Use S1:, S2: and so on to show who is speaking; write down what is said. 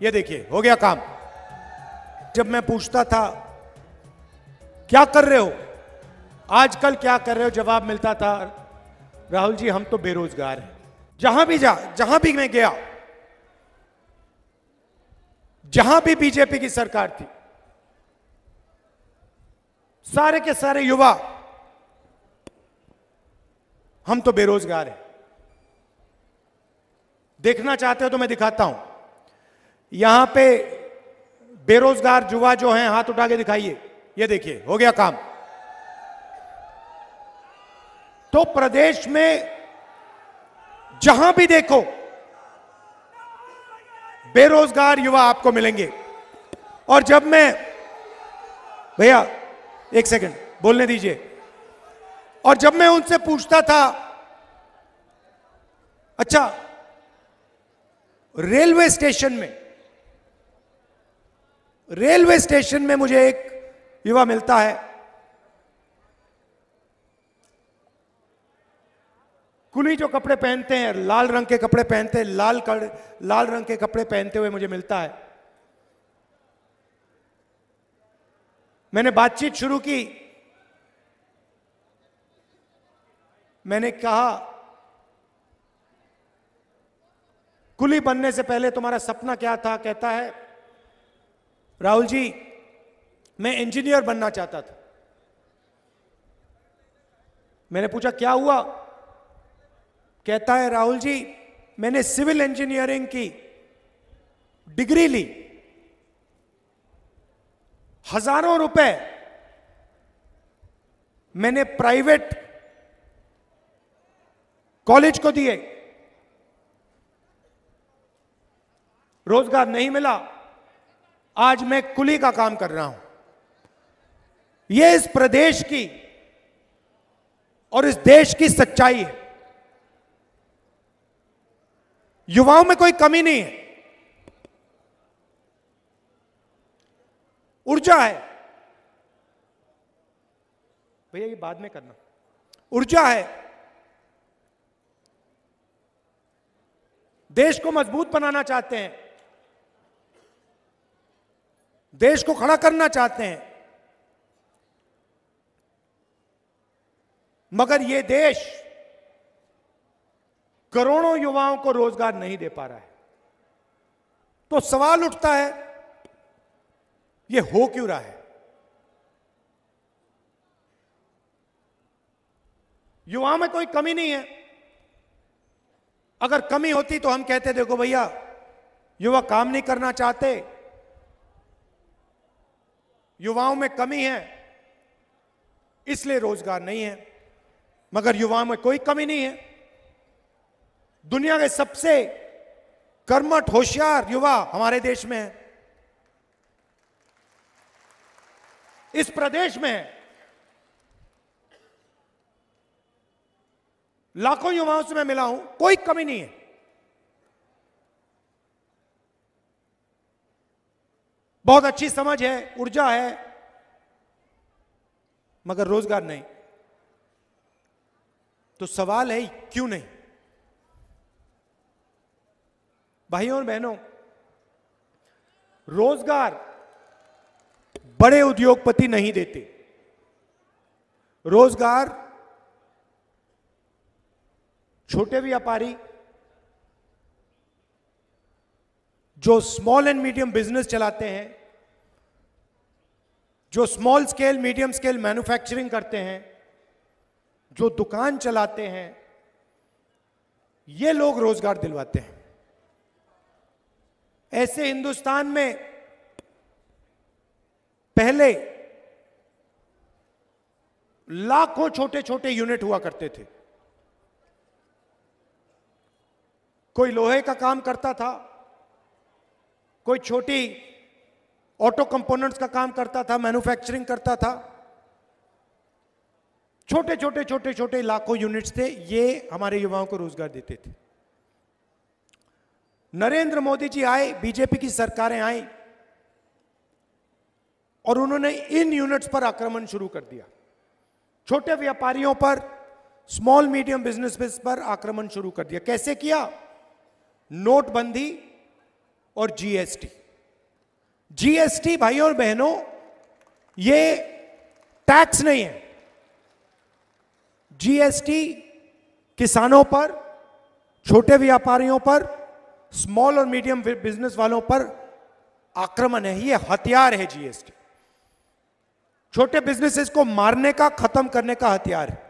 S1: ये देखिए, हो गया काम। जब मैं पूछता था, क्या कर रहे हो? आजकल क्या कर रहे हो? जवाब मिलता था, राहुल जी, हम तो बेरोजगार हैं। जहाँ भी जा, जहाँ भी मैं गया, जहाँ भी बीजेपी की सरकार थी, सारे के सारे युवा, हम तो बेरोजगार हैं। देखना चाहते हो तो मैं दिखाता हूँ। यहाँ पे बेरोजगार युवा जो हैं, हाथ उठा के दिखाइए। ये देखिए, हो गया काम। तो प्रदेश में जहाँ भी देखो, बेरोजगार युवा आपको मिलेंगे। और जब मैं, भैया, एक सेकंड, बोलने दीजिए। और जब मैं उनसे पूछता था अच्छा रेलवे स्टेशन में रेलवे स्टेशन में मुझे एक युवा मिलता है। कुली जो कपड़े पहनते हैं लाल रंग के कपड़े पहनते हैं लाल कर, लाल रंग के कपड़े पहनते हुए मुझे मिलता है। मैंने बातचीत शुरू की। मैंने कहा कुली बनने से पहले तुम्हारा सपना क्या था? कहता है राहुल जी, मैं इंजीनियर बनना चाहता था। मैंने पूछा, क्या हुआ? कहता है, राहुल जी, मैंने सिविल इंजीनियरिंग की डिग्री ली। हज़ारों रुपए मैंने प्राइवेट कॉलेज को दिए। रोज़गार नहीं मिला। आज मैं कुली का काम कर रहा हूँ। यह इस प्रदेश की और इस देश की सच्चाई है। युवाओं में कोई कमी नहीं है। ऊर्जा है। भैया, ये बाद में करना। ऊर्जा है। देश को मज़बूत बनाना चाहते हैं। देश को खड़ा करना चाहते हैं। मगर यह देश करोड़ों युवाओं को रोज़गार नहीं दे पा रहा है। तो सवाल उठता है यह हो क्यों रहा है? युवाओं में कोई कमी नहीं है। अगर कमी होती तो हम कहते, देखो भैया, युवा काम नहीं करना चाहते युवाओं में कमी है, इसलिए रोज़गार नहीं है, मगर युवाओं में कोई कमी नहीं है। दुनिया के सबसे कर्मठ, होशियार युवा हमारे देश में है। इस प्रदेश में लाखों युवाओं से मैं मिला हूँ, कोई कमी नहीं है। बहुत अच्छी समझ है, ऊर्जा है, मगर रोज़गार नहीं। तो सवाल है, क्यों नहीं? भाइयों और बहनों, रोज़गार बड़े उद्योगपति नहीं देते। रोज़गार छोटे व्यापारी जो स्मॉल एंड मीडियम बिज़नेस चलाते हैं, जो small scale medium scale manufacturing करते हैं, जो दुकान चलाते हैं, ये लोग रोज़गार दिलवाते हैं। ऐसे हिंदुस्तान में पहले लाखों छोटे छोटे यूनिट हुआ करते थे। कोई लोहे का काम करता था कोई छोटी ऑटो कंपोनेंट्स का काम करता था, मैन्युफैक्चरिंग करता था। छोटे छोटे छोटे छोटे लाखों यूनिट्स थे, ये हमारे युवाओं को रोज़गार देते थे। नरेंद्र मोदी जी आए, बीजेपी की सरकारें आई, और उन्होंने इन यूनिट्स पर आक्रमण शुरू कर दिया। छोटे व्यापारियों पर, स्मॉल मीडियम बिज़नेस पर आक्रमण शुरू कर दिया। कैसे किया? नोटबंदी और जीएसटी जीएसटी भाइयों और बहनों, ये टैक्स नहीं है। जीएसटी किसानों पर, छोटे व्यापारियों पर स्मॉल और मीडियम बिज़नेस वालों पर आक्रमण है, ये हथियार है जीएसटी छोटे बिजनेसेस को मारने का, खत्म करने का हथियार है।